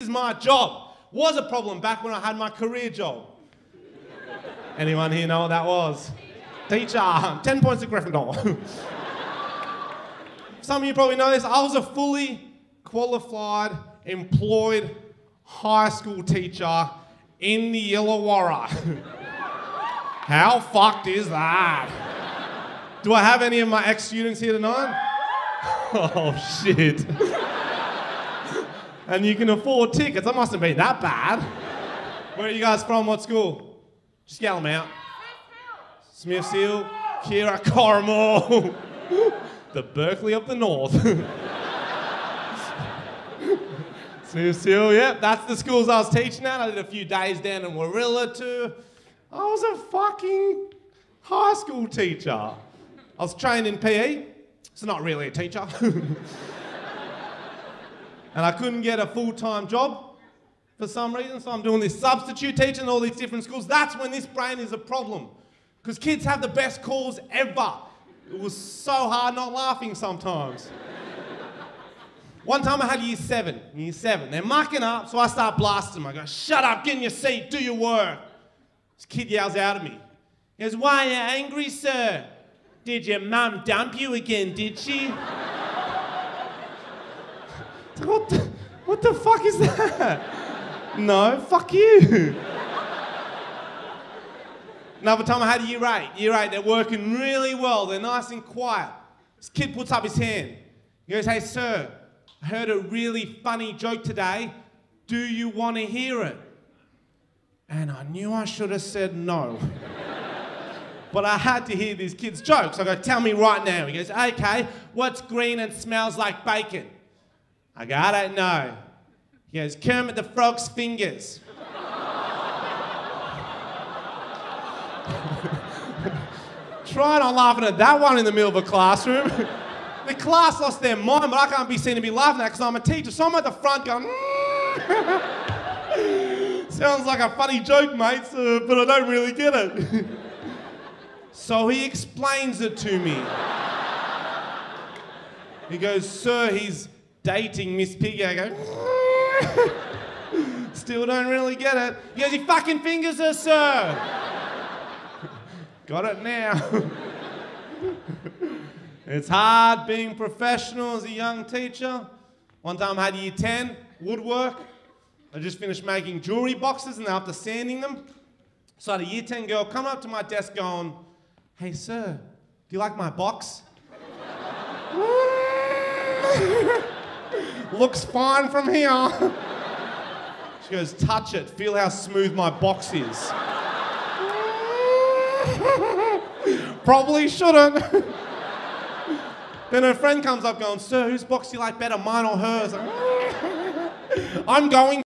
is my job. Was a problem back when I had my career job. Anyone here know what that was? Teacher. 10 points to Gryffindor. Some of you probably know this. I was a fully qualified, employed high school teacher in the Illawarra. How fucked is that? Do I have any of my ex students here tonight? Oh shit. And you can afford tickets. That mustn't be that bad. Where are you guys from? What school? Just yell them out. Smith's Hill, Keira Corrimal, the Berkeley of the North. Smith's Hill, yep, that's the schools I was teaching at. I did a few days down in Warilla too. I was a fucking high school teacher. I was trained in PE, so not really a teacher. and I couldn't get a full time job for some reason, so I'm doing this substitute teaching in all these different schools. That's when this brain is a problem. Because kids have the best calls ever. It was so hard not laughing sometimes. One time I had year seven, year seven. They're mucking up, so I start blasting them. I go, shut up, get in your seat, do your work. This kid yells out at me. He goes, why are you angry, sir? Did your mum dump you again, did she? What, the, what the fuck is that? no, fuck you. Another time I had a year eight. Year eight, they're working really well. They're nice and quiet. This kid puts up his hand. He goes, hey, sir, I heard a really funny joke today. Do you want to hear it? And I knew I should have said no. but I had to hear this kid's joke. So I go, tell me right now. He goes, okay, what's green and smells like bacon? I go, I don't know. He goes, Kermit the Frog's fingers. Try not laughing at that one in the middle of a classroom. the class lost their mind, but I can't be seen to be laughing at because I'm a teacher. So I'm at the front going, mm. sounds like a funny joke, mate, so, but I don't really get it. so he explains it to me. He goes, Sir, he's dating Miss Piggy. I go, Still don't really get it. He goes, He fucking fingers her, sir. Got it now. it's hard being professional as a young teacher. One time I had year 10, woodwork. I just finished making jewelry boxes and after sanding them, so I had a year 10 girl come up to my desk going, Hey, sir, do you like my box? Looks fine from here. she goes, Touch it, feel how smooth my box is. Probably shouldn't. then her friend comes up going, Sir, whose box do you like better, mine or hers? I'm going